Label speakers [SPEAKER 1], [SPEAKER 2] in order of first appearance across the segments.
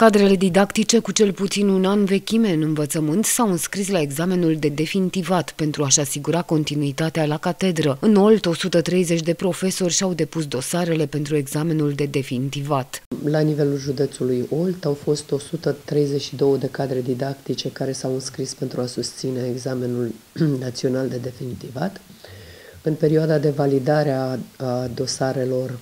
[SPEAKER 1] Cadrele didactice cu cel puțin un an vechime în învățământ s-au înscris la examenul de definitivat pentru a-și asigura continuitatea la catedră. În Olt, 130 de profesori și-au depus dosarele pentru examenul de definitivat.
[SPEAKER 2] La nivelul județului Olt au fost 132 de cadre didactice care s-au înscris pentru a susține examenul național de definitivat. În perioada de validare a dosarelor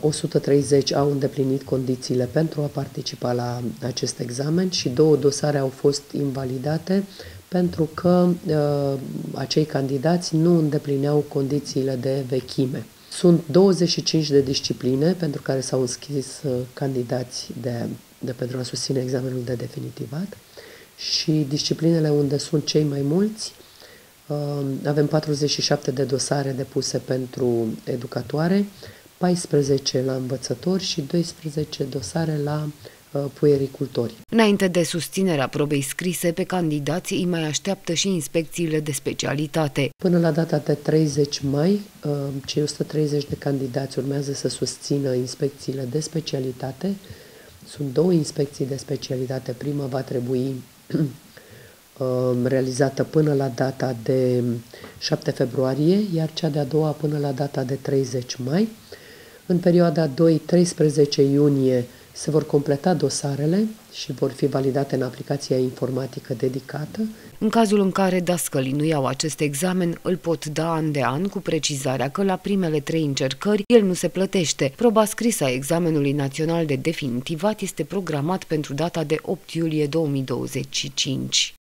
[SPEAKER 2] 130 uh, au îndeplinit condițiile pentru a participa la acest examen și două dosare au fost invalidate pentru că uh, acei candidați nu îndeplineau condițiile de vechime. Sunt 25 de discipline pentru care s-au înscris uh, candidați de, de pentru a susține examenul de definitivat și disciplinele unde sunt cei mai mulți uh, avem 47 de dosare depuse pentru educatoare, 14 la învățători și 12 dosare la uh, puericultori.
[SPEAKER 1] Înainte de susținerea probei scrise, pe candidații îi mai așteaptă și inspecțiile de specialitate.
[SPEAKER 2] Până la data de 30 mai, uh, cei 130 de candidați urmează să susțină inspecțiile de specialitate. Sunt două inspecții de specialitate. Prima va trebui uh, realizată până la data de 7 februarie, iar cea de-a doua până la data de 30 mai. În perioada 2-13 iunie se vor completa dosarele și vor fi validate în aplicația informatică dedicată.
[SPEAKER 1] În cazul în care dascălii nu iau acest examen, îl pot da an de an cu precizarea că la primele trei încercări el nu se plătește. Proba scrisă a examenului național de definitivat este programat pentru data de 8 iulie 2025.